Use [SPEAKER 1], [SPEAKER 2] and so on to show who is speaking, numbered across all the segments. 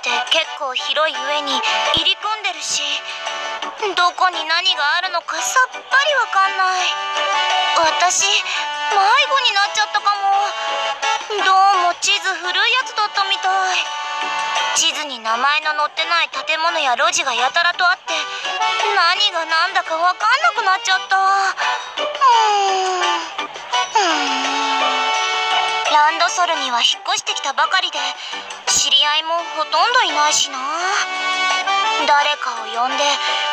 [SPEAKER 1] って結構広い上に入り組んでるしどこに何があるのかさっぱりわかんない。私迷子になっちゃったかも。どうも地図古いやつだったみたい。地図に名前の載ってない建物や路地がやたらとあって何が何だかわかんなくなっちゃった。うーん。うん。ランドソルには引っ越してきたばかりで知り合いもほとんどいないしな。誰かを呼んで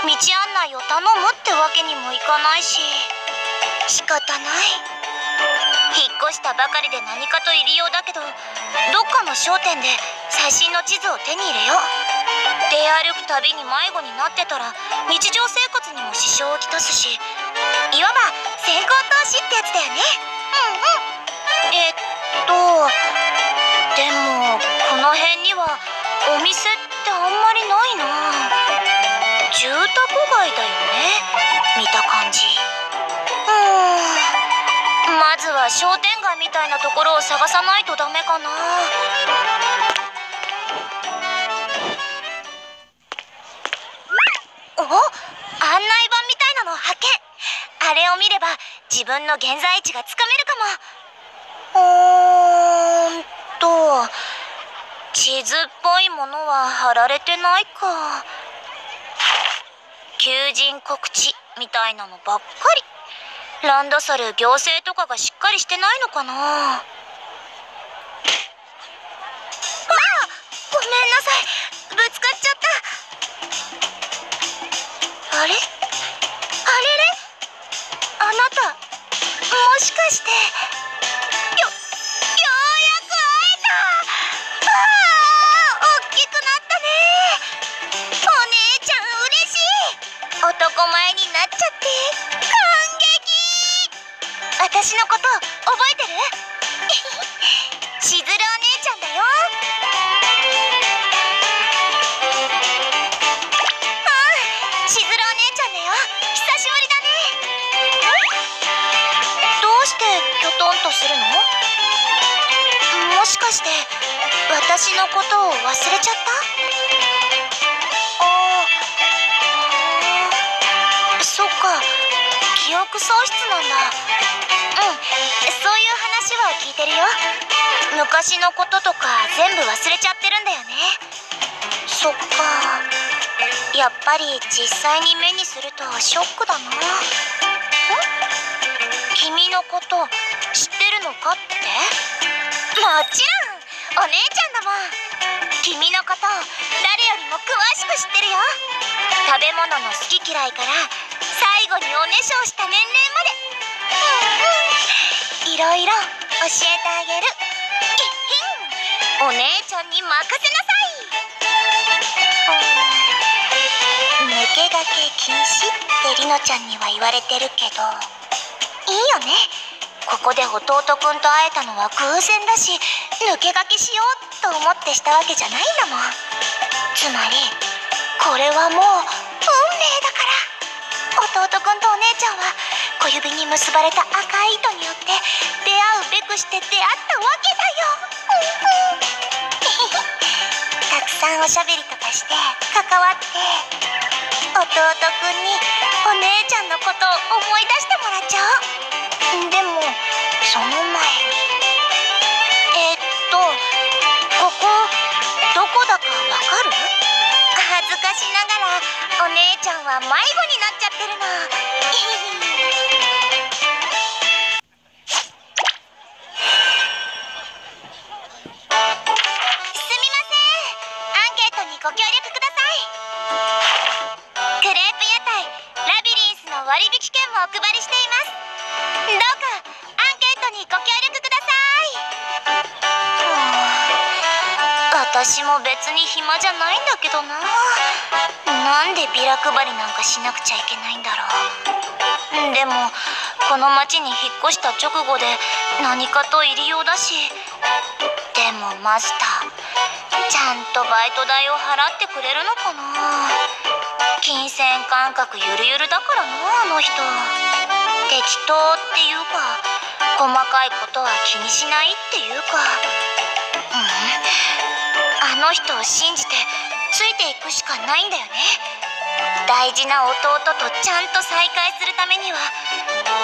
[SPEAKER 1] 道案内を頼むってわけにもいかないし。仕方ない。引っ越したばかりで何かと入りようだけどどっかの商店で最新の地図を手に入れよう。出歩くたびに迷子になってたら日常生活にも支障をきたすしいわば先行投資ってやつだよね。うんうん。えっとでもこの辺にはお店ってあんまりないな。住宅街だよね。見た感じ。うん。まずは商店街みたいなところを探さないとダメかな。お？案内板みたいなの発見あれを見れば自分の現在地がつかめるかも。うーんと地図っぽいものは貼られてないか。求人告知みたいなのばっかり。ランドソル行政とかがしっかりしてないのかな。あごめんなさい。ぶつかっちゃった。あれ？あれれ？あなたもしかしてい男前になっちゃって。感激。私のこと覚えてる？しずるお姉ちゃんだよ。うんしてきょとんとするの？もしかして私のことを忘れちゃった？憶喪失なん。だうんそういう話は聞いてるよ。昔のこととか全部忘れちゃってるんだよね。そっかやっぱり実際に目にするとショックだな。ん。君のこと知ってるのかってもちろん。お姉ちゃん。だもん。君のこと誰よりも詳しく知ってるよ食べ物の好き嫌いから後におねしょをした年齢まで。うんうん。いろいろ教えてあげる。お姉ちゃんに任せなさい。抜け駆け禁止ってりのちゃんには言われてるけど。いいよね。ここで弟くんと会えたのは偶然だし抜け駆けしようと思ってしたわけじゃないんだもん。つまりこれはもう弟くんとお姉ちゃんは小指に結ばれた赤い糸によって出会うべくして出会ったわけだよ。たくさんおしゃべりとかして関わって。弟くんにお姉ちゃんのことを思い出してもらっちゃおう。でもその前にえっとここどこだかわかる？恥ずかしながら。お姉ちゃんは迷子になっちゃってるの。すみません。アンケートにご協力ください。クレープ屋台ラビリンスの割引券もお配りしています。どうかアンケートにご協力ください。私も別に暇じゃないんだけどな。なんでビラ配りなんかしなくちゃいけないんだろう。でもこの町に引っ越した直後で何かと入りようだし。でもマスターちゃんとバイト代を払ってくれるのかな。金銭感覚ゆるゆるだからなあの人。適当っていうか細かいことは気にしないっていうか。うん。あの人を信じてついていくしかないんだよね。大事な弟とちゃんと再会するためには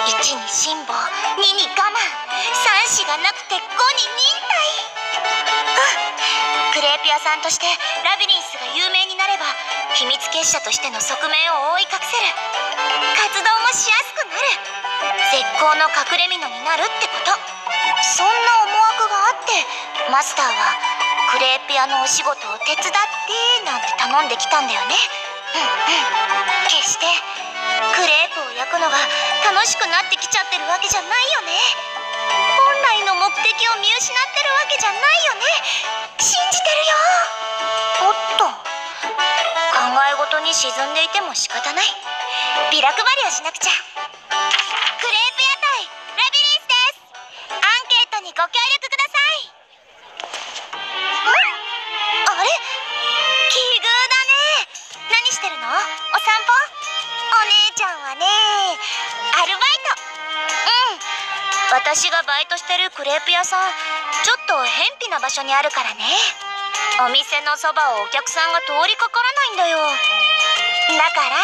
[SPEAKER 1] 1に辛抱2に我慢3子がなくて5に忍耐。うんクレープ屋さんとしてラビリンスが有名になれば秘密結社としての側面を覆い隠せる。活動もしやすくなる。絶好の隠れ蓑になるってこと。そんな思惑があってマスターはクレープ屋のお仕事を手伝ってなんて頼んできたんだよね。うんうん。決してクレープを焼くのが楽しくなってきちゃってるわけじゃないよね。本来の目的を見失ってるわけじゃないよね。信じてるよ。おっと。考え事に沈んでいても仕方ない。ビラ配りをしなくちゃ。クレープ屋台ラビリンスです。アンケートにご協力散歩お姉ちゃんはねアルバイト。うん。私がバイトしてるクレープ屋さん。ちょっと偏僻な場所にあるからね。お店のそばをお客さんが通りかからないんだよ。だから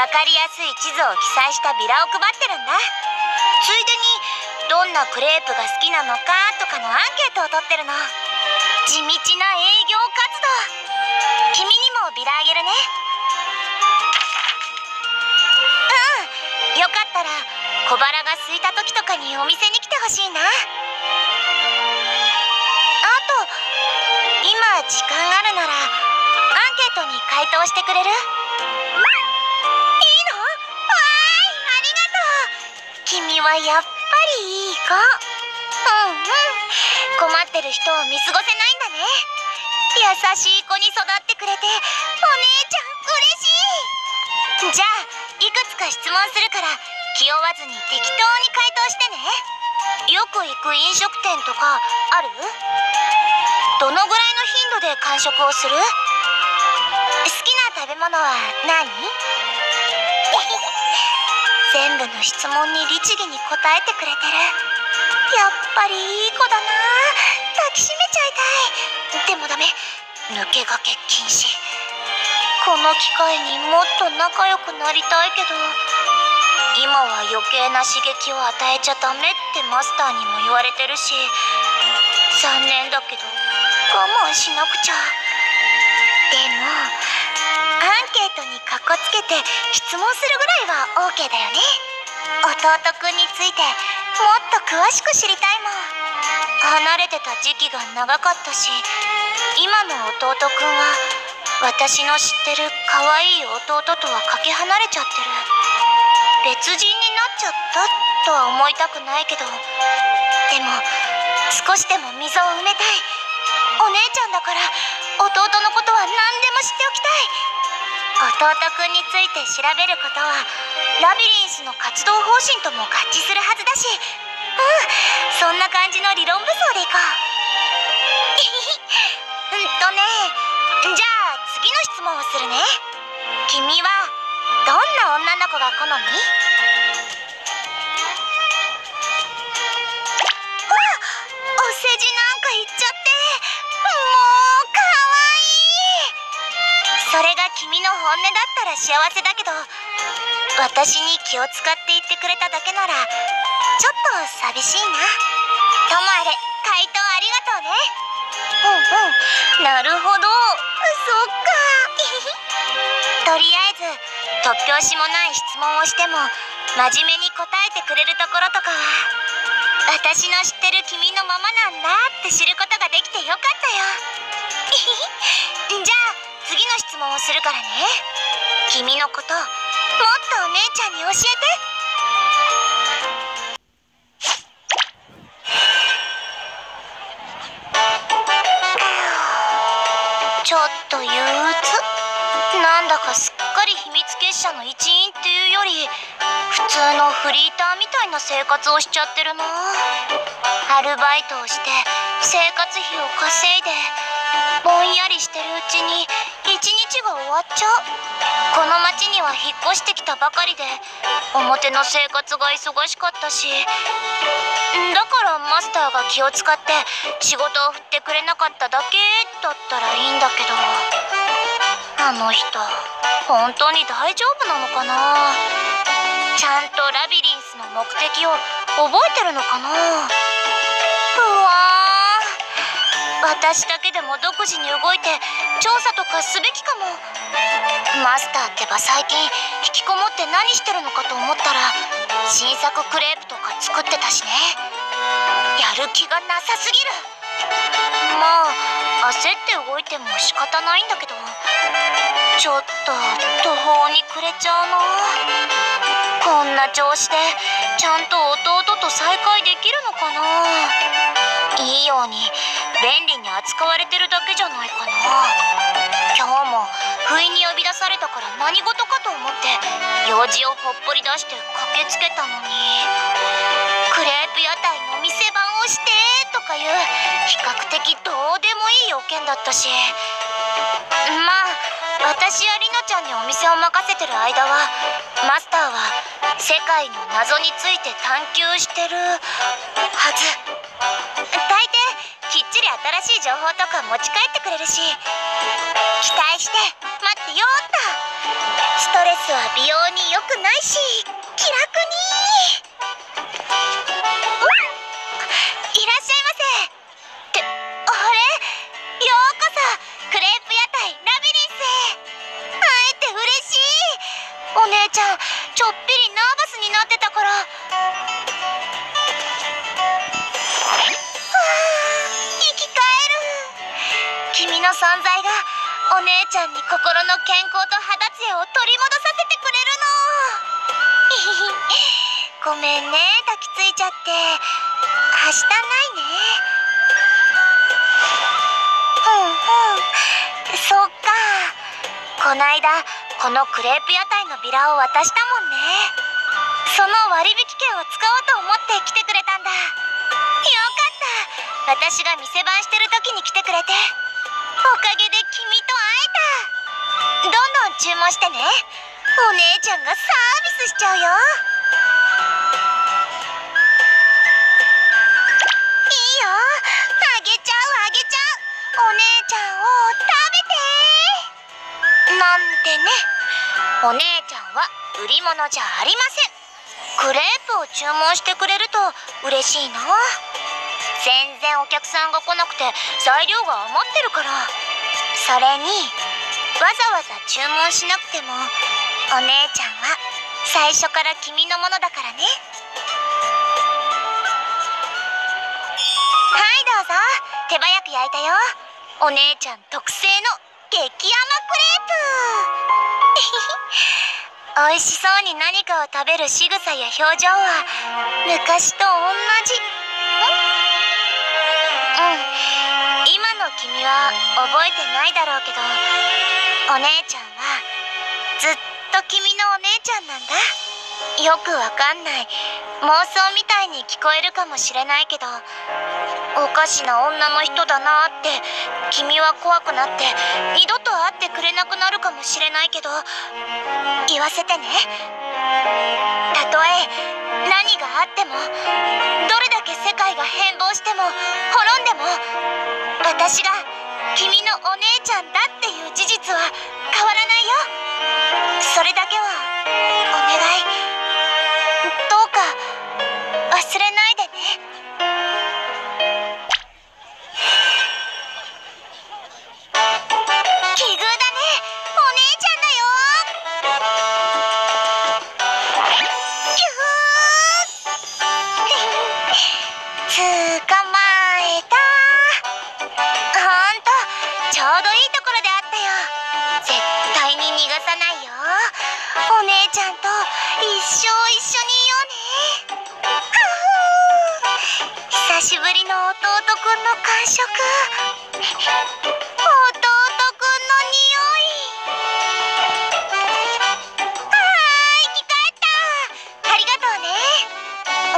[SPEAKER 1] 分かりやすい地図を記載したビラを配ってるんだ。ついでにどんなクレープが好きなのかとかのアンケートを取ってるの。地道な営業活動。君にもビラあげるね。ったら小腹が空いた時とかにお店に来てほしいな。あと今時間あるならアンケートに回答してくれる？いいの？わーいありがとう。君はやっぱりいい子。うんうん。困ってる人を見過ごせないんだね。優しい子に育ってくれてお姉ちゃん嬉しい。じゃあいくつか質問するから気負わずに適当に回答してね。よく行く飲食店とかある？どのぐらいの頻度で完食をする？好きな食べ物は何？全部の質問に律儀に答えてくれてる。やっぱりいい子だな。抱きしめちゃいたい。でもダメ。抜け駆け禁止。この機会にもっと仲良くなりたいけど。今は余計な刺激を与えちゃダメってマスターにも言われてるし残念だけど我慢しなくちゃ。でもアンケートにカッコつけて質問するぐらいは OK だよね。弟くんについてもっと詳しく知りたいもん。離れてた時期が長かったし今の弟くんは私の知ってる可愛い弟とはかけ離れちゃってる。別人になっちゃったとは思いたくないけどでも少しでも溝を埋めたい。お姉ちゃんだから弟のことは何でも知っておきたい。弟くんについて調べることはラビリンスの活動方針とも合致するはずだし。うんそんな感じの理論武装でいこう。うんとねじゃあ次の質問をするね。君はどんな女の子が好み？わお世辞なんか言っちゃってもうかわい。それが君の本音だったら幸せだけど私に気を使って言ってくれただけならちょっと寂しいな。ともあれ回答ありがとうね。うんうん。なるほど。そっか。とりあえず突拍子もない質問をしても真面目に答えてくれるところとかは私の知ってる君のままなんだって知ることができてよかったよ。じゃあ次の質問をするからね。君のこともっとお姉ちゃんに教えて。ちょっと憂鬱？なんだかすっかり秘密結社の一員っていうより普通のフリーターみたいな生活をしちゃってるな。アルバイトをして生活費を稼いでぼんやりしてるうちに一日が終わっちゃう。この町には引っ越してきたばかりで表の生活が忙しかったし。だからマスターが気を使って仕事を振ってくれなかっただけだったらいいんだけど。あの人。本当に大丈夫なのかな？ちゃんとラビリンスの目的を覚えてるのかな？うわ私だけでも独自に動いて調査とかすべきかも。マスターってば最近引きこもって何してるのかと思ったら新作クレープとか作ってたしね。やる気がなさすぎる。まあ焦って動いても仕方ないんだけど。ちょっと途方に暮れちゃうな。こんな調子でちゃんと弟と再会できるのかな。いいように便利に扱われてるだけじゃないかな。今日も不意に呼び出されたから何事かと思って用事をほっぽり出して駆けつけたのに。クレープ屋台の店番をしてとかいう比較的どうでもいい要件だったし。まあ私やりのちゃんにお店を任せてる間はマスターは世界の謎について探求してるはず。大抵きっちり新しい情報とか持ち帰ってくれるし期待して待ってよっとストレスは美容に良くないし気楽にこないだこのクレープ屋台のビラを渡したもんね。その割引券を使おうと思って来てくれたんだ。よかった。私が店番してる時に来てくれて。おかげで君と会えた。どんどん注文してね。お姉ちゃんがサービスしちゃうよ。てね。お姉ちゃんは売り物じゃありません。クレープを注文してくれると嬉しいな全然お客さんが来なくて材料が余ってるから。それにわざわざ注文しなくてもお姉ちゃんは最初から君のものだからね。はいどうぞ。手早く焼いたよ。お姉ちゃん特製の激甘クレープ。美味しそうに何かを食べる仕草や表情は昔と同じ。うん。今の君は覚えてないだろうけどお姉ちゃんはずっと君のお姉ちゃんなんだ。よくわかんない。妄想みたいに聞こえるかもしれないけどおかしな女の人だなって君は怖くなって二度とってくれなくなるかもしれないけど言わせてね。たとえ何があってもどれだけ世界が変貌しても滅んでも私が君のお姉ちゃんだっていう事実は変わらないよ。それだけはお願い。生一緒にいようね久しぶりの弟くんの感触。弟くんの匂いはーい生き返った。ありがとうね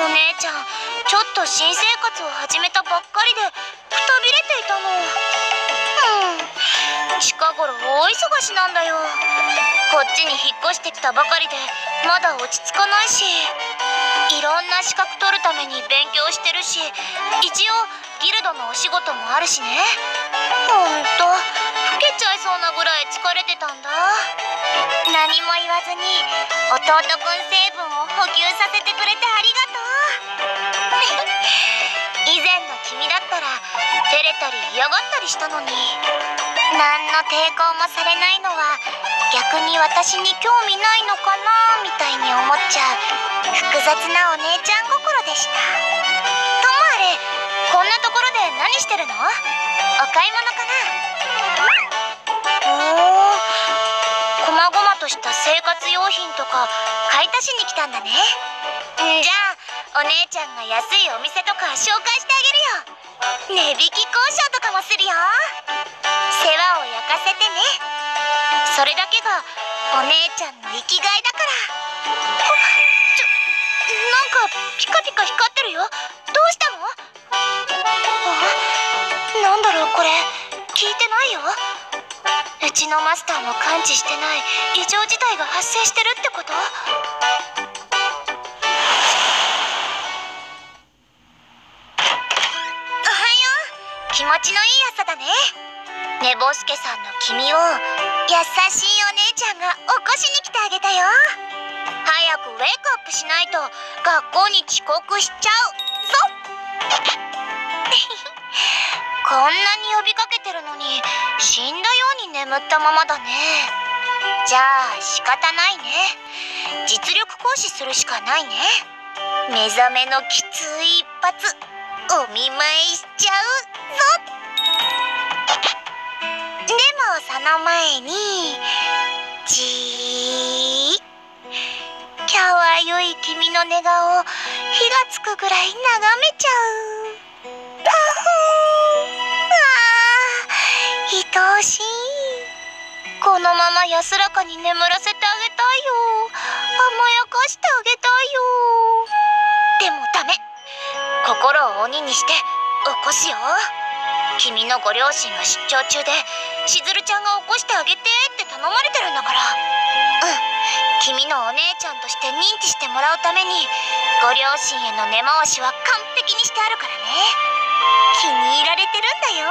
[SPEAKER 1] お姉ちゃんちょっと新生活を始めたばっかりでくたびれていたの。う今頃大忙しなんだよ。こっちに引っ越してきたばかりでまだ落ち着かないし。いろんな資格取るために勉強してるし。一応ギルドのお仕事もあるしね。ほんと。老けちゃいそうなぐらい疲れてたんだ。何も言わずに弟くん成分を補給させてくれてありがとう。以前の君だったら照れたり嫌がったりしたのに。何の抵抗もされないのは逆に私に興味ないのかなみたいに思っちゃう複雑なお姉ちゃん心でした。ともあれこんなところで何してるの？お買い物かな？おおこまごまとした生活用品とか買い足しに来たんだね。じゃあお姉ちゃんが安いお店とか紹介してあげるよ。値引き交渉とかもするよ。世話を焼かせてね。それだけがお姉ちゃんの生きがいだから。ちょなんかピカピカ光ってるよ。どうしたの？あなんだろうこれ。聞いてないよ。うちのマスターも感知してない。異常事態が発生してるってこと？おはよう。気持ちのいい朝だね。寝坊助さんの君を優しいお姉ちゃんが起こしに来てあげたよ。早くウェイクアップしないと学校に遅刻しちゃう。ぞ こんなに呼びかけてるのに死んだように眠ったままだね。じゃあ仕方ないね。実力行使するしかないね。目覚めのきつい一発お見舞いしちゃう。ぞでもその前にじーかわゆい君の寝顔を火がつくぐらい眺めちゃう。パフーあー愛おしい。このまま安らかに眠らせてあげたいよ。甘やかしてあげたいよ。でもダメ。心を鬼にして起こすよ。君のご両親が出張中でしずるちゃんが起こしてあげてって頼まれてるんだから。うん。君のお姉ちゃんとして認知してもらうためにご両親への根回しは完璧にしてあるからね。気に入られてるんだよ。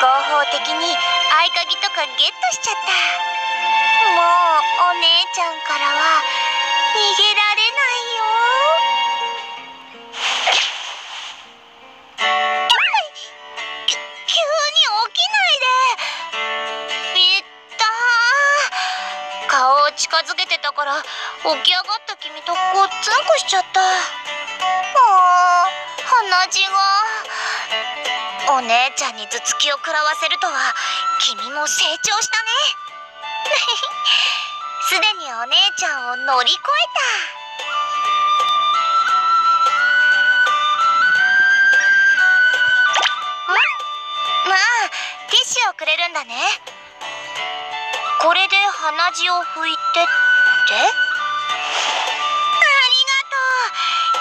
[SPEAKER 1] 合法的に合鍵とかゲットしちゃった。もうお姉ちゃんからは逃げられたから起き上がった君とごっつんこしちゃった。あ鼻血が。お姉ちゃんに頭突きを食らわせるとは君も成長したね。すでにお姉ちゃんを乗り越えた。まあティッシュをくれるんだね。これで鼻血を拭いてって。ありがと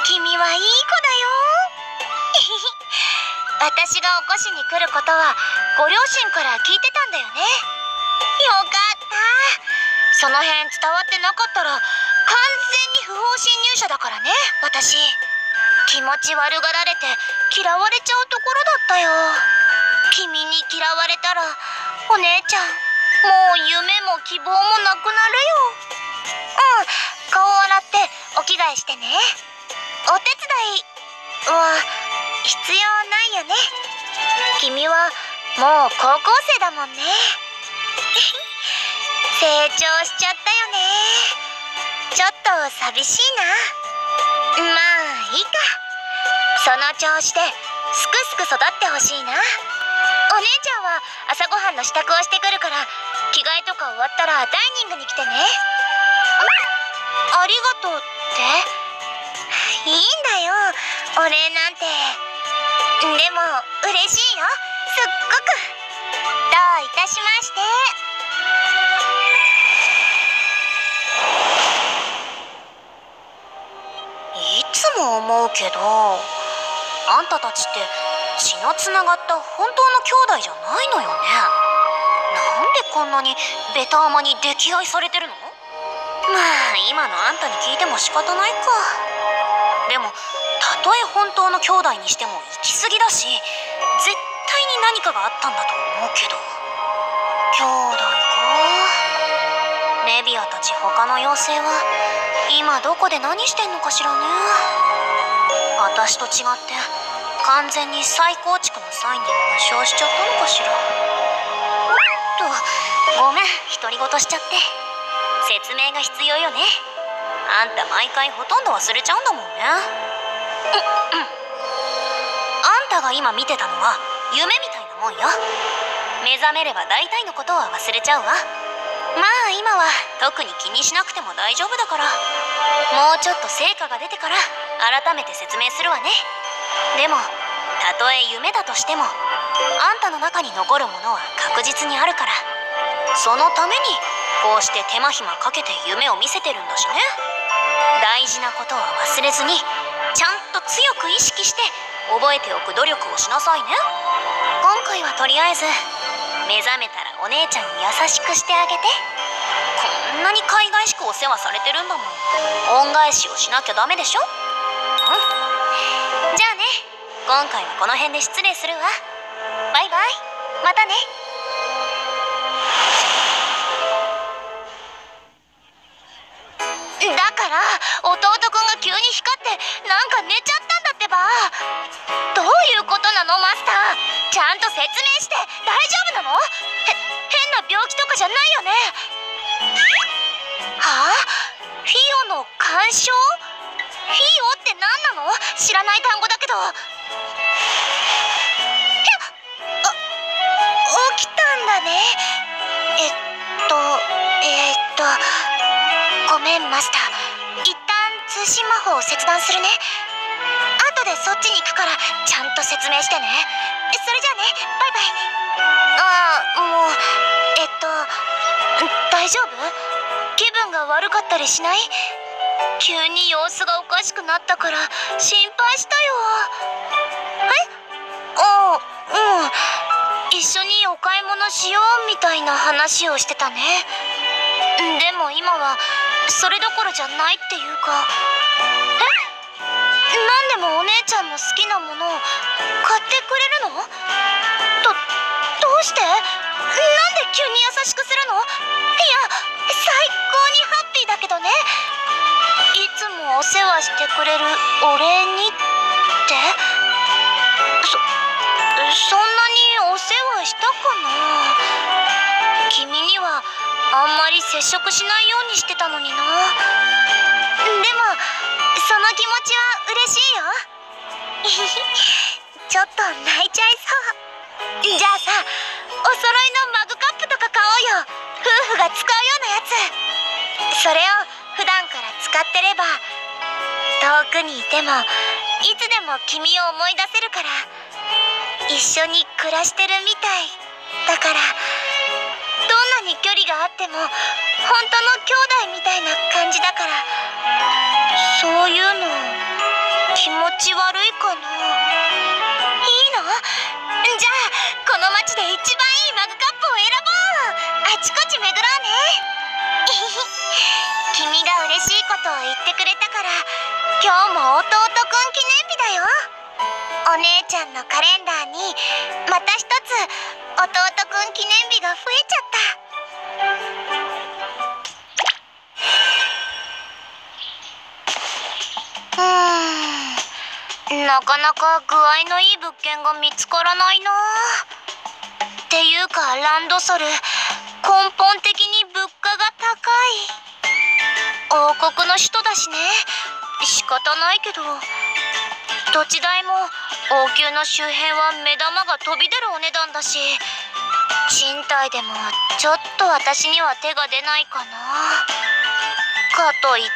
[SPEAKER 1] う。君はいい子だよ。私が起こしに来ることはご両親から聞いてたんだよね。よかった。その辺伝わってなかったら完全に不法侵入者だからね私。気持ち悪がられて嫌われちゃうところだったよ。君に嫌われたらお姉ちゃんもう夢も希望もなくなるよ。ってお着替えしてね。お手伝いは必要ないよね。君はもう高校生だもんね。成長しちゃったよね。ちょっと寂しいな。まあいいか。その調子ですくすく育ってほしいな。お姉ちゃんは朝ごはんの支度をしてくるから着替えとか終わったらダイニングに来てね。ありがとうって？いいんだよ。お礼なんて。でも嬉しいよ。すっごく。どういたしまして。いつも思うけどあんたたちって血のつながった本当の兄弟じゃないのよね。なんでこんなにベタ甘に溺愛されてるの？まあ今のあんたに聞いても仕方ないか。でもたとえ本当の兄弟にしても行き過ぎだし絶対に何かがあったんだと思うけど。兄弟か。レビアたち他の妖精は今どこで何してんのかしらね。私と違って完全に再構築の際に無償しちゃったのかしら。おっとごめん。独り言しちゃって。説明が必要よね。あんた毎回ほとんど忘れちゃうんだもんね。うんあんたが今見てたのは夢みたいなもんよ。目覚めれば大体のことは忘れちゃうわ。まあ今は特に気にしなくても大丈夫だから。もうちょっと成果が出てから改めて説明するわね。でもたとえ夢だとしてもあんたの中に残るものは確実にあるから。そのためにこうして手間暇かけて夢を見せてるんだしね。大事なことは忘れずにちゃんと強く意識して覚えておく努力をしなさいね。今回はとりあえず目覚めたらお姉ちゃんに優しくしてあげて。こんなに海外しくお世話されてるんだもん。恩返しをしなきゃダメでしょ？うん？じゃあね。今回はこの辺で失礼するわ。バイバイ。またね。なんか寝ちゃったんだってば。どういうことなのマスター。ちゃんと説明して。大丈夫なの？へ変な病気とかじゃないよね。はあ？フィオの干渉？フィオって何なの？知らない単語だけど。あ起きたんだね。えっとえー、っと。ごめんマスター。一旦通信魔法を切断するね。後でそっちに行くからちゃんと説明してね。それじゃあね。バイバイ。ああもうえっと大丈夫？気分が悪かったりしない？急に様子がおかしくなったから心配したよ。え？あうん。一緒にお買い物しようみたいな話をしてたね。でも今はそれどころじゃないっていうか。もお姉ちゃんの好きなものを買ってくれるの？どどうして？なんで急に優しくするの？いや最高にハッピーだけどね。いつもお世話してくれるお礼にって？そそんなにお世話したかな？君にはあんまり接触しないようにしてたのにな。でもその気持ちは嬉しい。ちょっと泣いちゃいそう。じゃあさお揃いのマグカップとか買おうよ。夫婦が使うようなやつ。それを普段から使ってれば遠くにいてもいつでも君を思い出せるから。一緒に暮らしてるみたいだから。どんなに距離があっても本当の兄弟みたいな感じだから。そういうの気持ち悪いかな。いいの？じゃあこの町で一番いいマグカップを選ぼう。あちこち巡ろうね。君が嬉しいことを言ってくれたから今日も弟くん記念日だよ。お姉ちゃんのカレンダーにまた一つ弟くん記念日が増えちゃった。うん。なかなか具合のいい物件が見つからないな。っていうかランドソル根本的に物価が高い。王国の首都だしね。仕方ないけど。土地代も王宮の周辺は目玉が飛び出るお値段だし。賃貸でもちょっと私には手が出ないかな。かといって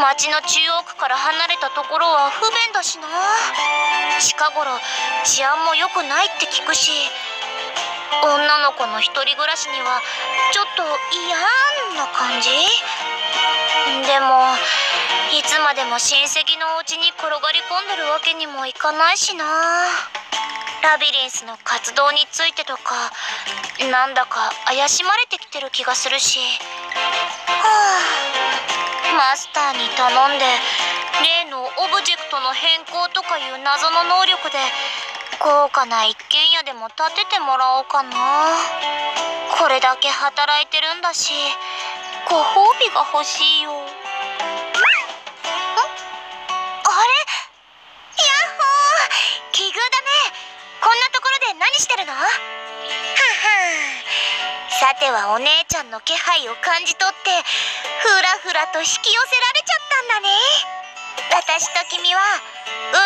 [SPEAKER 1] 町の中央区から離れたところは不便だしな。近頃治安も良くないって聞くし女の子の一人暮らしにはちょっと嫌な感じ？でもいつまでも親戚のお家に転がり込んでるわけにもいかないしな。ラビリンスの活動についてとかなんだか怪しまれてきてる気がするし。はあ。マスターに頼んで例のオブジェクトの変更とかいう謎の能力で高価な一軒家でも建ててもらおうかな。これだけ働いてるんだしご褒美が欲しいよ。してるの？さてはお姉ちゃんの気配を感じ取ってふらふらと引き寄せられちゃったんだね。私と君は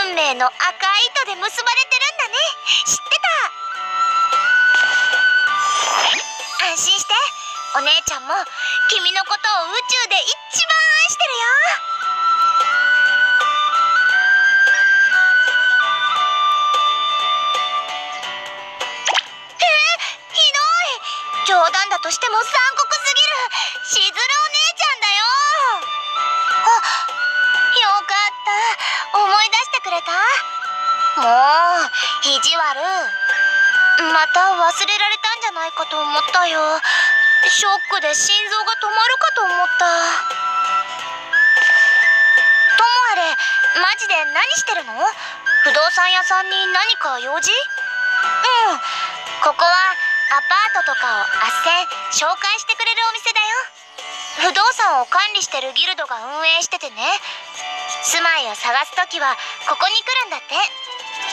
[SPEAKER 1] 運命の赤い糸で結ばれてるんだね。知ってた？安心して。お姉ちゃんも君のことを宇宙で一番愛してるよ。冗談だとしても残酷すぎるしずるお姉ちゃんだよ。あよかった。思い出してくれた？もう意地悪。また忘れられたんじゃないかと思ったよ。ショックで心臓が止まるかと思った。ともあれマジで何してるの？不動産屋さんに何か用事？を斡旋紹介してくれるお店だよ。不動産を管理してるギルドが運営しててね。住まいを探す時はここに来るんだって。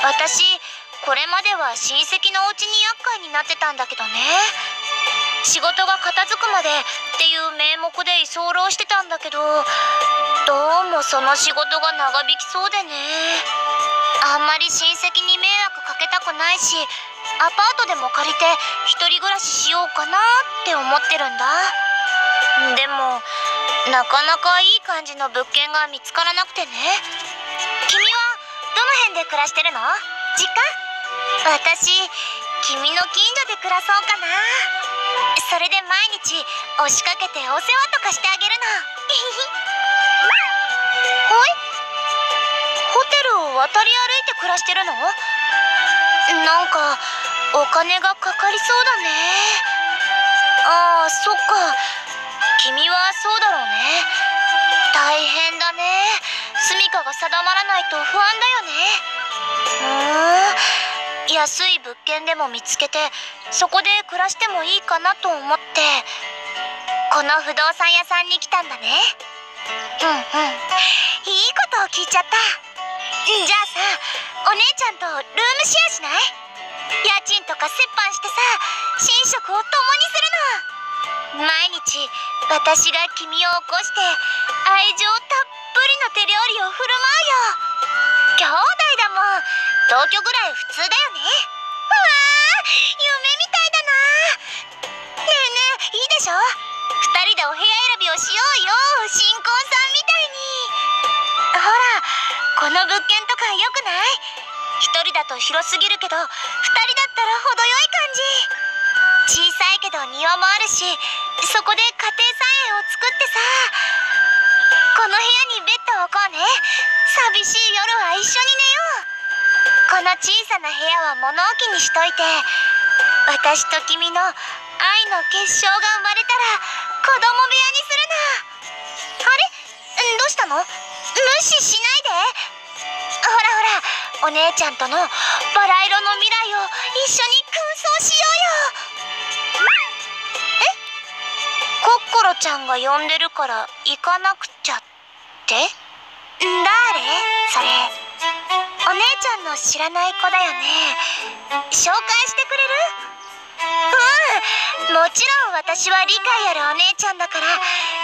[SPEAKER 1] 私これまでは親戚のお家に厄介になってたんだけどね。仕事が片付くまでっていう名目で居候してたんだけどどうもその仕事が長引きそうでね。あんまり親戚に迷惑かけたくないしアパートでも借りて一人暮らししようかなって思ってるんだ。でもなかなかいい感じの物件が見つからなくてね。君はどの辺で暮らしてるの？実家？私君の近所で暮らそうかな。それで毎日押しかけてお世話とかしてあげるの。ほいホテルを渡り歩いて暮らしてるの？なんかお金がかかりそうだね。ああそっか。君はそうだろうね。大変だね。住処が定まらないと不安だよね。ふん安い物件でも見つけてそこで暮らしてもいいかなと思って。この不動産屋さんに来たんだね。うんうん。いいことを聞いちゃった。じゃあさお姉ちゃんとルームシェアしない？家賃とか折半してさ寝食を共にするの。毎日私が君を起こして愛情たっぷりの手料理を振る舞うよ。兄弟だもん同居ぐらい普通だよね。わー夢みたいだな。ねえねえいいでしょ？2人でお部屋選びをしようよ新婚さんみたいに。ほらこの物件とか良くない？一人だと広すぎるけど二人だったら程よい感じ。小さいけど庭もあるしそこで家庭菜園を作ってさ。この部屋にベッドを置こうね。寂しい夜は一緒に寝よう。この小さな部屋は物置にしといて私と君の愛の結晶が生まれたら子供部屋にするのあれ？どうしたの？無視しないで。お姉ちゃんとのバラ色の未来を一緒に空想しようよ。えコッコロちゃん。が呼んでるから行かなくちゃって誰？それ。お姉ちゃんの知らない子だよね。紹介してくれるうん。もちろん私は理解あるお姉ちゃんだから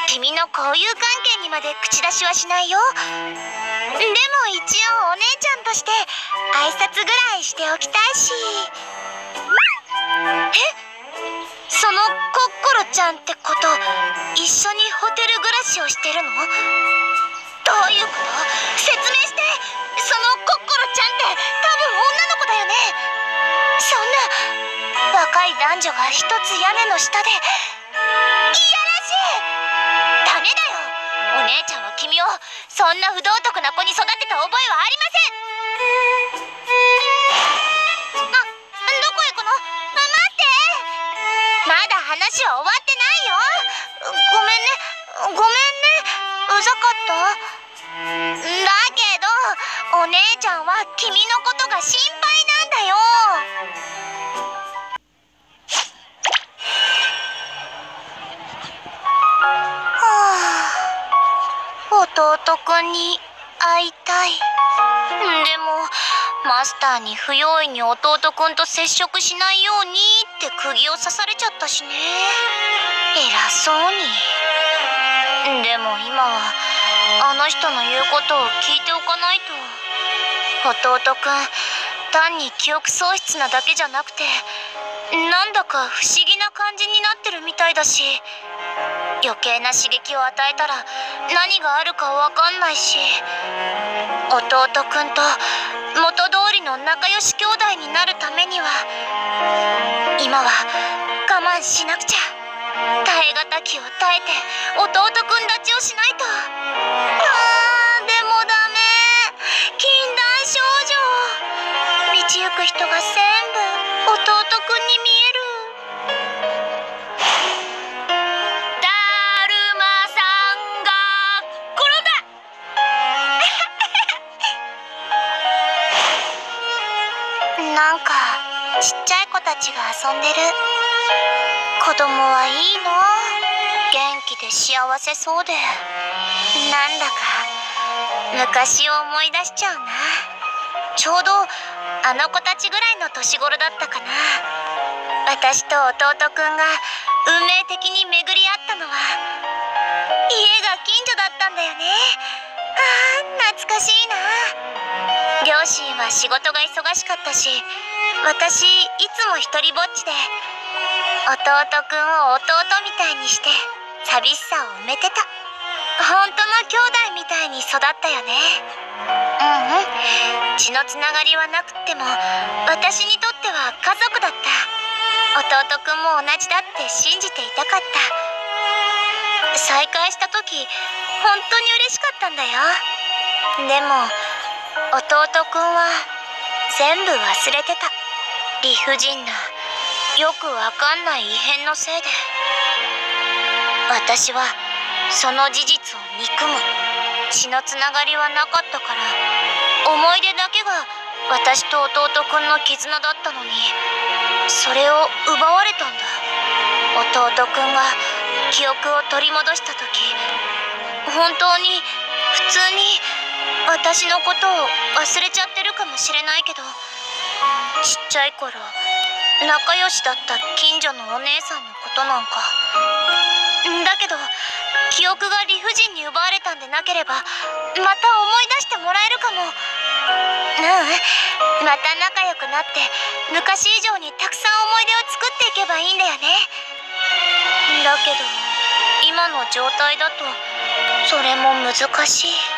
[SPEAKER 1] 君の交友関係にまで口出しはしないよ。一応お姉ちゃんとして挨拶ぐらいしておきたいし。え？そのコッコロちゃんってこと一緒にホテル暮らしをしてるの？どういうこと？説明して。そのコッコロちゃんって多分女の子だよね。そんな若い男女が一つ屋根の下でいやらしい。ダメだよ。お姉ちゃんは君をそんな不道徳な子に育てた覚えはありません。あどこ行くの？待って。まだ話は終わってないよ。ごめんね。ごめんね。うざかった。だけどお姉ちゃんは君のことが心配なんだよ。弟くんに会いたい。でもマスターに不用意に弟くんと接触しないようにって釘を刺されちゃったしね。偉そうに。でも今はあの人の言うことを聞いておかないと。弟くん単に記憶喪失なだけじゃなくてなんだか不思議な感じになってるみたいだし。余計な刺激を与えたら何があるかわかんないし弟くんと元通りの仲良し兄弟になるためには今は我慢しなくちゃ。耐え難きを耐えて弟くん立ちをしないと。あーでもダメ。禁断症状。道行く人が全部弟くんに見える。なんかちっちゃい子たちが遊んでる。子供はいいの。元気で幸せそうで。なんだか昔を思い出しちゃうな。ちょうどあの子たちぐらいの年頃だったかな。私と弟くんが運命的に巡り合ったのは家が近所だったんだよね。あー懐かしいな。両親は仕事が忙しかったし私いつも一人ぼっちで弟くんを弟みたいにして寂しさを埋めてた。本当の兄弟みたいに育ったよね。うんうん。血のつながりはなくっても私にとっては家族だった。弟くんも同じだって信じていたかった。再会した時本当に嬉しかったんだよ。でも弟くんは全部忘れてた。理不尽なよくわかんない異変のせいで。私はその事実を憎む。血のつながりはなかったから。思い出だけが私と弟くんの絆だったのに。それを奪われたんだ。弟くんが記憶を取り戻した時。本当に普通に私のことを忘れちゃってるかもしれないけどちっちゃい頃仲良しだった近所のお姉さんのことなんか。だけど記憶が理不尽に奪われたんでなければまた思い出してもらえるかも。うんまた仲良くなって昔以上にたくさん思い出を作っていけばいいんだよね。だけど今の状態だとそれも難しい。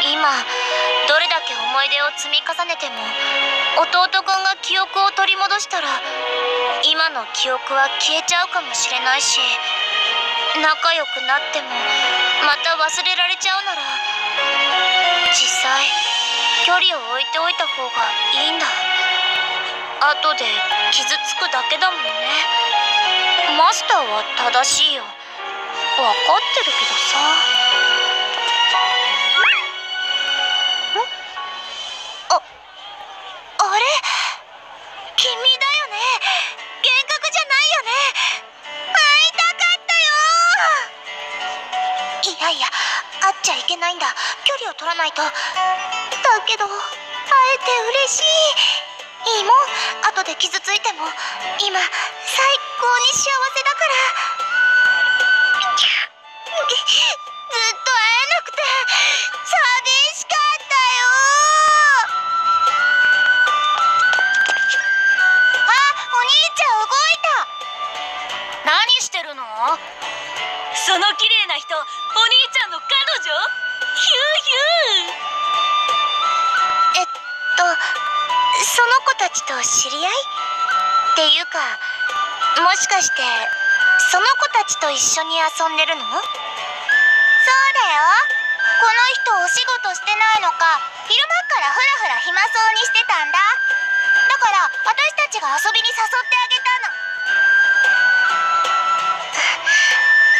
[SPEAKER 1] 今どれだけ思い出を積み重ねても弟くんが記憶を取り戻したら今の記憶は消えちゃうかもしれないし仲良くなってもまた忘れられちゃうなら実際距離を置いておいた方がいいんだ。後で傷つくだけだもんね。マスターは正しいよ。分かってるけどさ。っちゃいけないんだ。距離を取らないと。だけど会えて嬉しい。いいもん。後で傷ついても今最高に幸せだから。ずっと会えなくて寂しかったよ。あお兄ちゃん動いた。何してるの？
[SPEAKER 2] その綺麗な人んの彼女ヒューヒュー。
[SPEAKER 1] えっとその子たちと知り合い？っていうかもしかしてその子たちと一緒に遊んでるの？そうだよ。この人お仕事してないのか昼間からふらふら暇そうにしてたんだ。だから私たちが遊びに誘ってあげたの。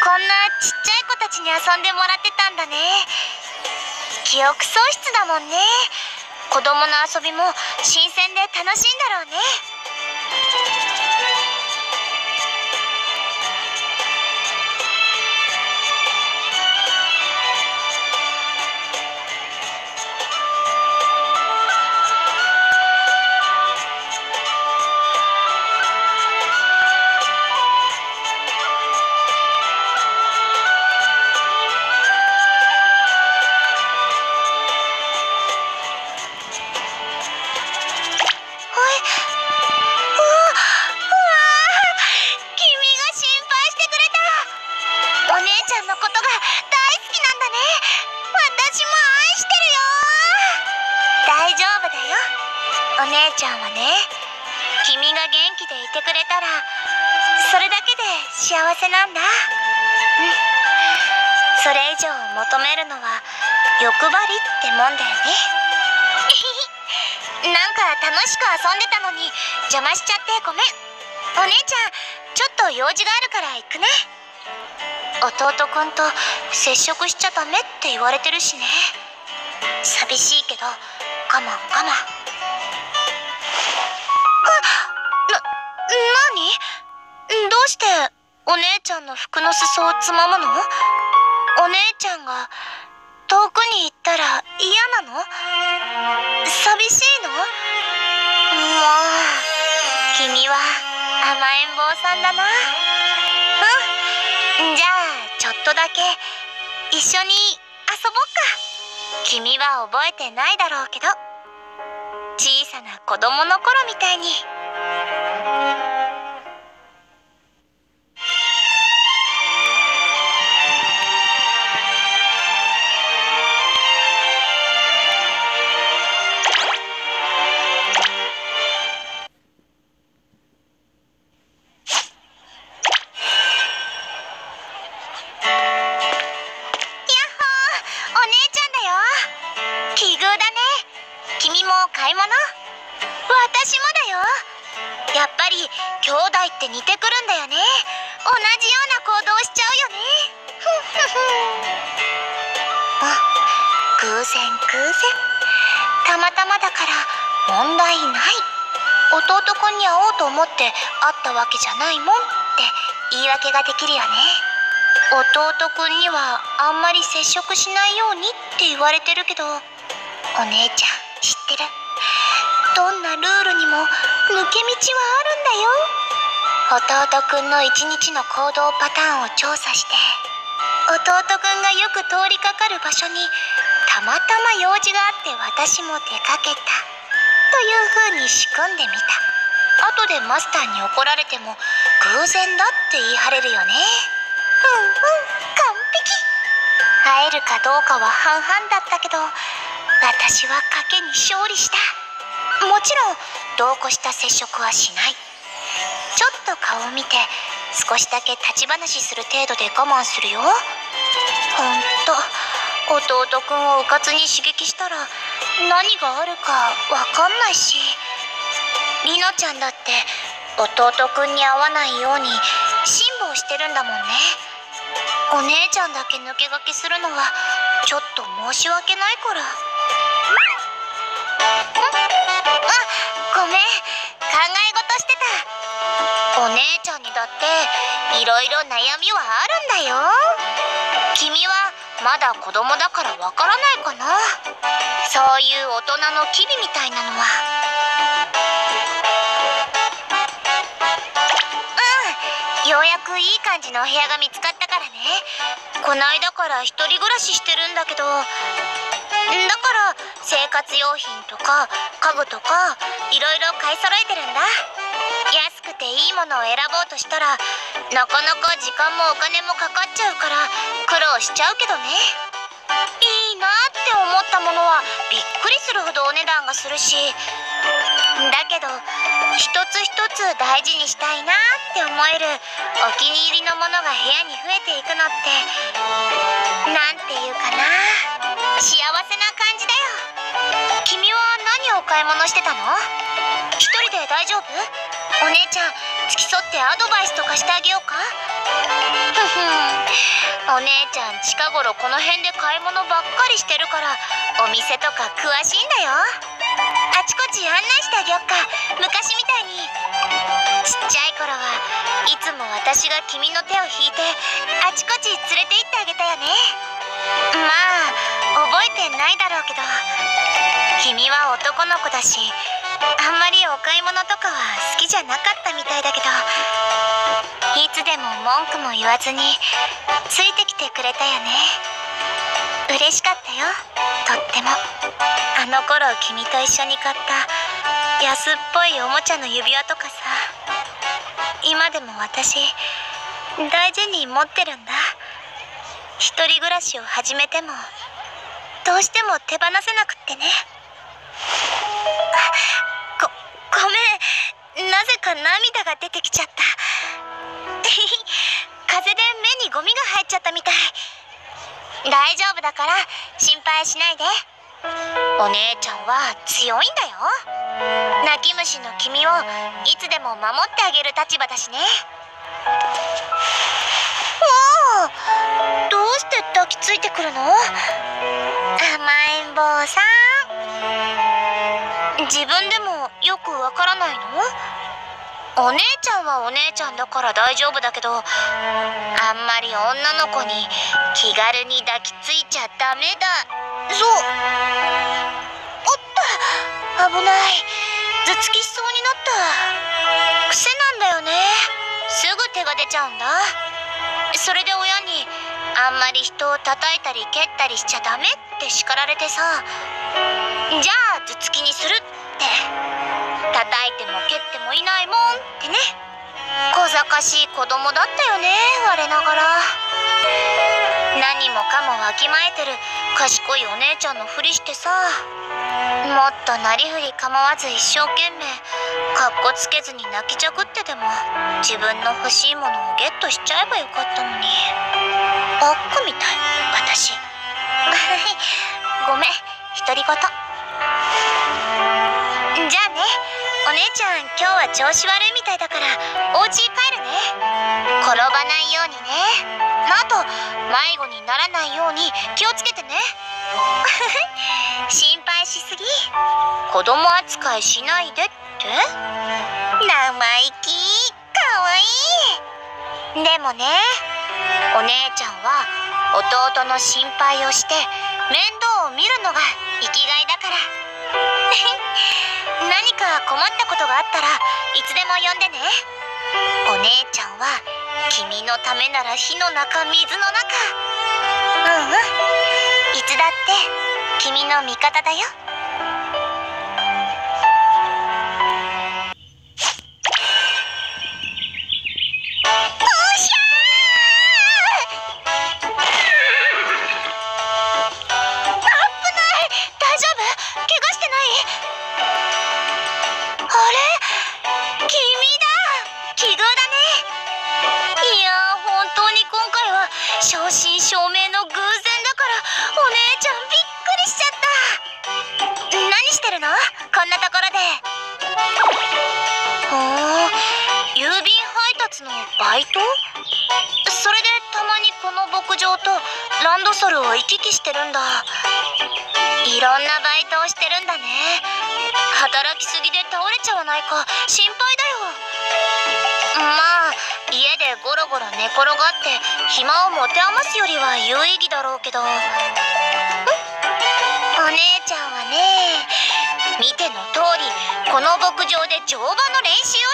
[SPEAKER 1] こんなちっちゃい子たちに遊んでもらってたんだね。記憶喪失だもんね。子供の遊びも新鮮で楽しいんだろうね。ごめん。お姉ちゃんちょっと用事があるから行くね。弟くんと接触しちゃダメって言われてるしね。寂しいけど我慢我慢な何？どうしてお姉ちゃんの服の裾をつまむの？お姉ちゃんが遠くに行ったら嫌なの？寂しいの？もう君は甘えん坊さんだな。うん。じゃあちょっとだけ一緒に遊ぼっか。君は覚えてないだろうけど。小さな子供の頃みたいに。ができるよね。弟くんにはあんまり接触しないようにって言われてるけどお姉ちゃん知ってる？どんなルールにも抜け道はあるんだよ。弟くんの一日の行動パターンを調査して弟くんがよく通りかかる場所にたまたま用事があって私も出かけたという風に仕組んでみた。後でマスターに怒られても偶然だって言い張れるよね。うんうん完璧。会えるかどうかは半々だったけど私は賭けに勝利した。もちろん同行した接触はしない。ちょっと顔を見て少しだけ立ち話する程度で我慢するよ。ほんと弟くんをうかつに刺激したら何があるかわかんないし。りのちゃんだって弟くんに会わないように辛抱してるんだもんね。お姉ちゃんだけ抜け駆けするのはちょっと申し訳ないから。あごめん。考え事してた。お姉ちゃんにだっていろいろ悩みはあるんだよ。君はまだ子供だからわからないかな。そういう大人の機微みたいなのは。ようやくいい感じのお部屋が見つかったからね。こないだから一人暮らししてるんだけど。だから生活用品とか家具とかいろいろ買い揃えてるんだ。安くていいものを選ぼうとしたらなかなか時間もお金もかかっちゃうから苦労しちゃうけどね。いいなって思ったものはびっくりするほどお値段がするし。だけど一つ一つ大事にしたいなって思えるお気に入りのものが部屋に増えていくのって何て言うかな。幸せな感じだよ。君は何をお買い物してたの？一人で大丈夫お姉ちゃん付き添ってアドバイスとかしてあげようか？ふふん。お姉ちゃん近頃この辺で買い物ばっかりしてるからお店とか詳しいんだよ。あちこち案内してあげよっか。昔みたいに。ちっちゃい頃はいつも私が君の手を引いてあちこち連れて行ってあげたよね。まあ覚えてないだろうけど。君は男の子だしあんまりお買い物とかは好きじゃなかったみたいだけど。いつでも文句も言わずについてきてくれたよね。嬉しかったよ。とっても。の頃君と一緒に買った安っぽいおもちゃの指輪とかさ。今でも私大事に持ってるんだ。一人暮らしを始めてもどうしても手放せなくってね。ごごめん。なぜか涙が出てきちゃった。風で目にゴミが入っちゃったみたい。大丈夫だから心配しないで。お姉ちゃんは強いんだよ。泣き虫の君をいつでも守ってあげる立場だしね。おおどうして抱きついてくるの？甘えん坊さん。自分でもよくわからないの？お姉ちゃんはお姉ちゃんだから大丈夫だけどあんまり女の子に気軽に抱きついちゃダメだ。そう。おった危ない。頭突きしそうになった。癖なんだよね。すぐ手が出ちゃうんだ。それで親にあんまり人を叩いたり蹴ったりしちゃダメって叱られてさ。じゃあ頭突きにするって。叩いても蹴ってもいないもんってね。小賢しい子供だったよね我ながら。何もかもわきまえてる。賢いお姉ちゃんのふりしてさ。もっとなりふり構わず一生懸命。かっこつけずに泣きじゃくってでも。自分の欲しいものをゲットしちゃえばよかったのに。バッカみたい。私。ごめん。独り言。じゃあね。お姉ちゃん今日は調子悪いみたいだからお家帰るね。転ばないようにね。あと迷子にならないように気をつけてね。心配しすぎ。子供扱いしないでって。生意気。かわいい。でもねお姉ちゃんは弟の心配をして面倒を見るのが生きがいだから。何か困ったことがあったらいつでも呼んでね。お姉ちゃんは君のためなら火の中水の中。うんうん。いつだって君の味方だよ配達のバイト？それでたまにこの牧場とランドソルを行き来してるんだ。いろんなバイトをしてるんだね。働きすぎで倒れちゃわないか。心配だよ。まあ家でゴロゴロ寝転がって暇を持て余すよりは有意義だろうけど。お姉ちゃんはね見ての通りこの牧場で乗馬の練習を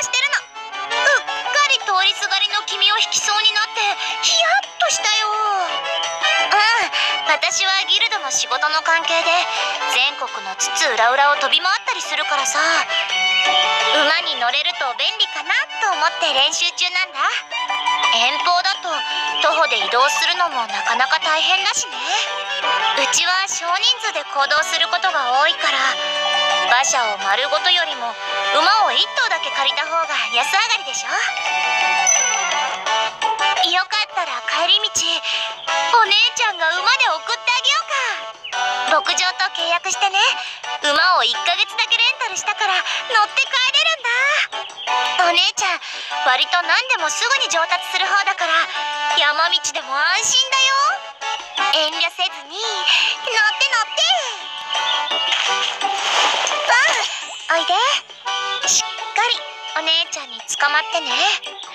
[SPEAKER 1] ヒヤッとしたよ。うん私はギルドの仕事の関係で全国の津々浦々を飛び回ったりするからさ。馬に乗れると便利かなと思って練習中なんだ。遠方だと徒歩で移動するのもなかなか大変だしね。うちは少人数で行動することが多いから馬車を丸ごとよりも馬を1頭だけ借りた方が安上がりでしょ。よかったら帰り道お姉ちゃんが馬で送ってあげようか。牧場と契約してね。馬を1ヶ月だけレンタルしたから乗って帰れるんだ。お姉ちゃん割と何でもすぐに上達する方だから山道でも安心だよ。遠慮せずに乗って乗って。ワンおいで。しっかりお姉ちゃんに捕まってね。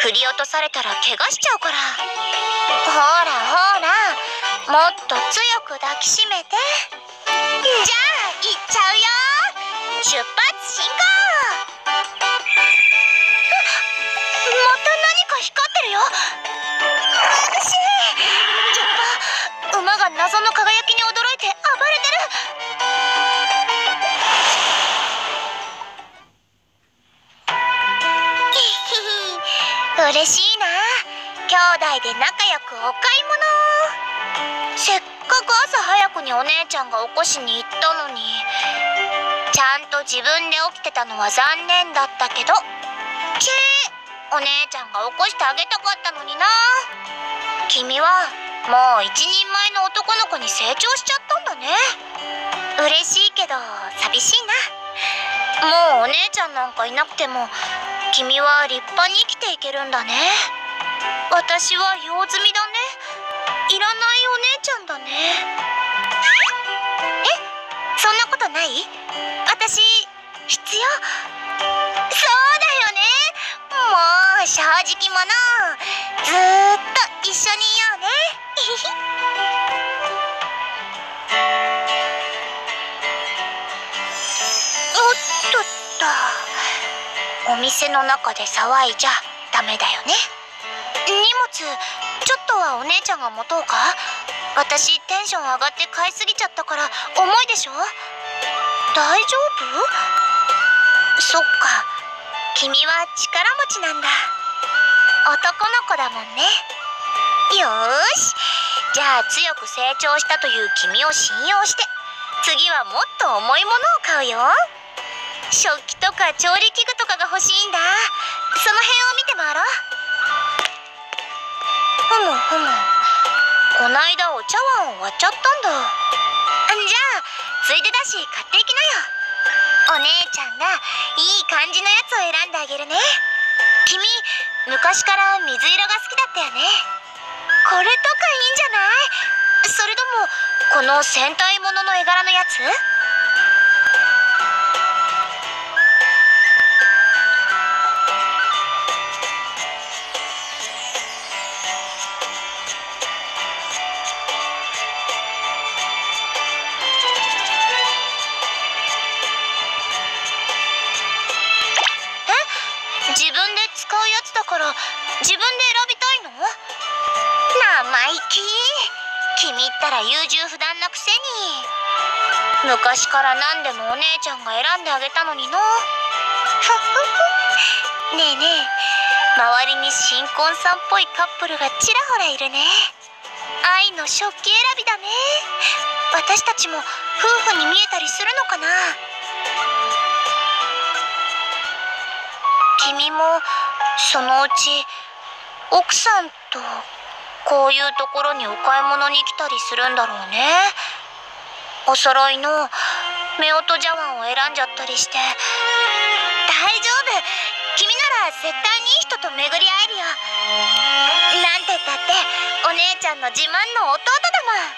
[SPEAKER 1] 振り落とされたら怪我しちゃうから。ほらほら。もっと強く抱きしめて。じゃあ行っちゃうよ。出発進行。また何か光ってるよ。眩しいちょっと馬が謎の輝きに驚いて暴れてる。嬉しいな。兄弟で仲良くお買い物せっかく朝早くにお姉ちゃんが起こしに行ったのに。ちゃんと自分で起きてたのは残念だったけど。チェーお姉ちゃんが起こしてあげたかったのにな。君はもう一人前の男の子に成長しちゃったんだね。嬉しいけど寂しいな。もうお姉ちゃんなんかいなくても君は立派に生きていけるんだね。私は用済みだね。いらないお姉ちゃんだね。え？そんなことない？私必要？そうだよね。もう正直者ずっと一緒にいようね。おっとっと。お店の中で騒いじゃダメだよね。荷物ちょっとはお姉ちゃんが持とうか？私テンション上がって買いすぎちゃったから重いでしょ？大丈夫？そっか。君は力持ちなんだ。男の子だもんね。よし。じゃあ強く成長したという君を信用して次はもっと重いものを買うよ。食器とか調理器具が欲しいんだ。その辺を見て回ろう。ふむふむ。こないだお茶碗終わっちゃったんだ。じゃあついでだし買っていきなよ。お姉ちゃんがいい感じのやつを選んであげるね。君昔から水色が好きだったよね。これとかいいんじゃない？それともこの戦隊ものの絵柄のやつ？自分で選びたいの？生意気？君ったら優柔不断なくせに。昔から何でもお姉ちゃんが選んであげたのになねえねえ周りに新婚さんっぽいカップルがちらほらいるね。愛の食器選びだね。私たちも夫婦に見えたりするのかな。君もそのうち奥さんとこういうところにお買い物に来たりするんだろうね。お揃いの夫婦茶碗を選んじゃったりして。大丈夫。君なら絶対にいい人と巡り会えるよ。なんてったってお姉ちゃんの自慢の弟だもん。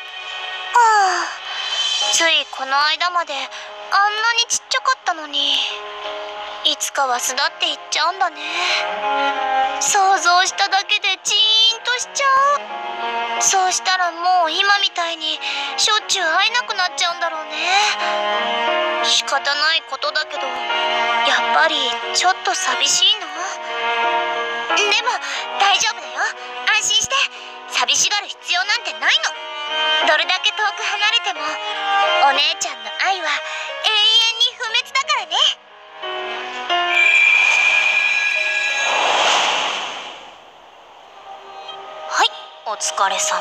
[SPEAKER 1] あ。ついこの間まであんなにちっちゃかったのに。いつかは巣立っていっちゃうんだね。想像しただけでジーンとしちゃう。そうしたらもう今みたいにしょっちゅう会えなくなっちゃうんだろうね。仕方ないことだけどやっぱりちょっと寂しいなでも大丈夫だよ。安心して。寂しがる必要なんてないの。どれだけ遠く離れてもお姉ちゃんの愛は永遠に不滅だからね。
[SPEAKER 2] お疲れ様。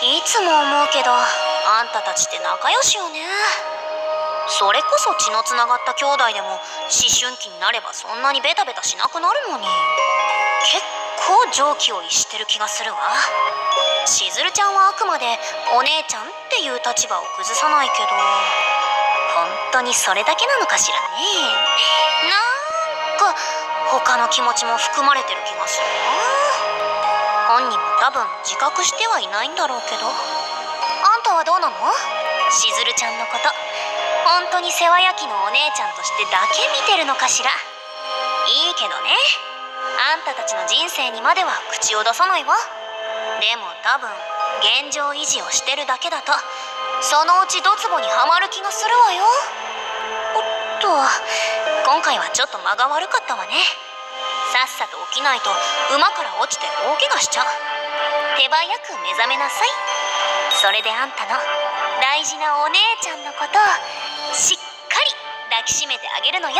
[SPEAKER 2] いつも思うけどあんたたちって仲良しよね。それこそ血のつながった兄弟でも思春期になればそんなにベタベタしなくなるのに。結構常軌を逸してる気がするわ。しずるちゃんはあくまでお姉ちゃんっていう立場を崩さないけど本当にそれだけなのかしらね。なんか他の気持ちも含まれてる気がするな本人も多分自覚してはいないんだろうけど。あんたはどうなの？しずるちゃんのこと。本当に世話焼きのお姉ちゃんとしてだけ見てるのかしら。いいけどね。あんたたちの人生にまでは口を出さないわ。でも多分現状維持をしてるだけだと。そのうちドツボにはまる気がするわよ。おっと。今回はちょっと間が悪かったわね。さっさと起きないと馬から落ちて大怪我しちゃう。手早く目覚めなさい。それであんたの大事なお姉ちゃんのことをしっかり抱きしめてあげるのよ。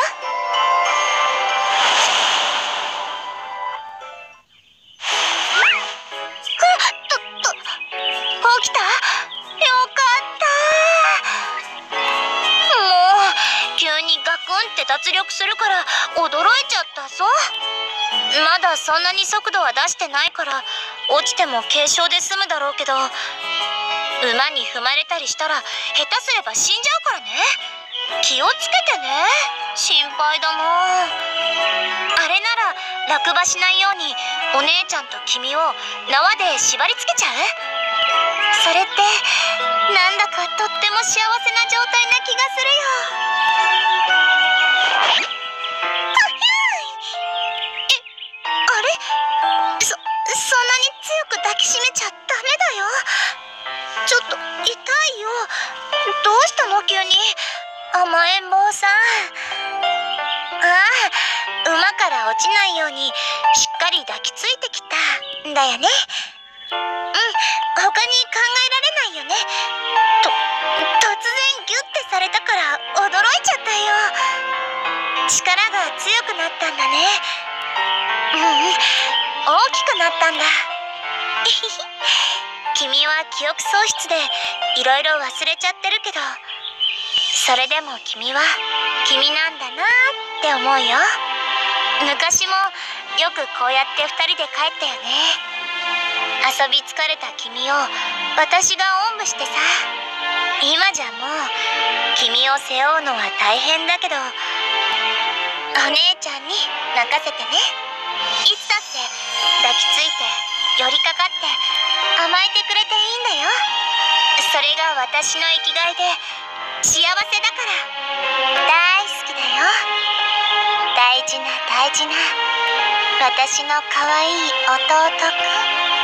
[SPEAKER 1] 起きた？よかった。もう急にガクンって脱力するだそんなに速度は出してないから落ちても軽傷で済むだろうけど馬に踏まれたりしたら下手すれば死んじゃうからね。気をつけてね。心配だな。あれなら落馬しないようにお姉ちゃんと君を縄で縛り付けちゃう？それってなんだかとっても幸せな状態な気がするよ。そんなに強く抱きしめちゃダメだよ。ちょっと痛いよ。どうしたの？急に。甘えん坊さん。ああ馬から落ちないようにしっかり抱きついてきたんだよね。うん他に考えられないよね。と突然ギュッてされたから驚いちゃったよ。力が強くなったんだね。うん大きくなったんだ。君は記憶喪失でいろいろ忘れちゃってるけどそれでも君は君なんだなって思うよ。昔もよくこうやって2人で帰ったよね。遊び疲れた君を私がおんぶしてさ。今じゃもう君を背負うのは大変だけどお姉ちゃんに任せてね。いつだって抱きついて寄りかかって甘えてくれていいんだよ。それが私の生きがいで幸せだから。大好きだよ。大事な大事な。私の可愛い弟くん。